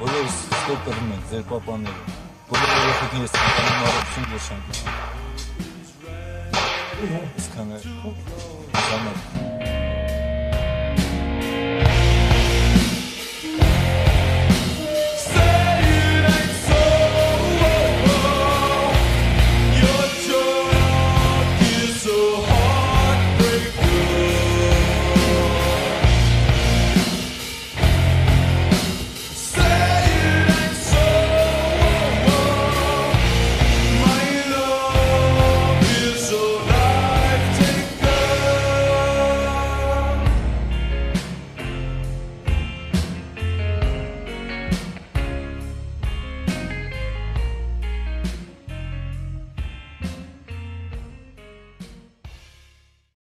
Բոլորս ստոպ կրում ենք ձեր պապաները։ Բոլոր երեխեքներս ցանկանում առողջություն ոչանք։ Իսկանը ժամանակ